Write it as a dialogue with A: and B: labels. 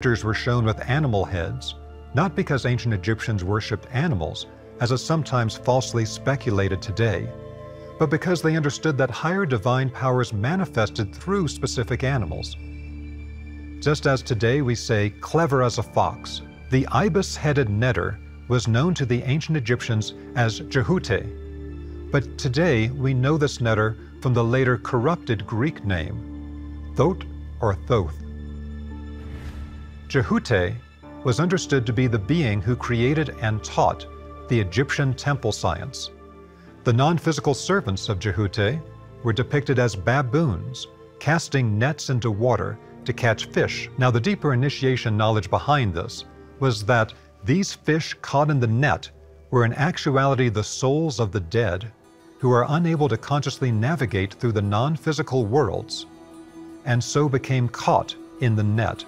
A: Pictures were shown with animal heads, not because ancient Egyptians worshipped animals, as is sometimes falsely speculated today, but because they understood that higher divine powers manifested through specific animals. Just as today we say clever as a fox, the ibis-headed neter was known to the ancient Egyptians as Jehute, but today we know this neter from the later corrupted Greek name, Thoth or Thoth. Jehute was understood to be the being who created and taught the Egyptian temple science. The non-physical servants of Jehute were depicted as baboons, casting nets into water to catch fish. Now the deeper initiation knowledge behind this was that these fish caught in the net were in actuality the souls of the dead who are unable to consciously navigate through the non-physical worlds and so became caught in the net.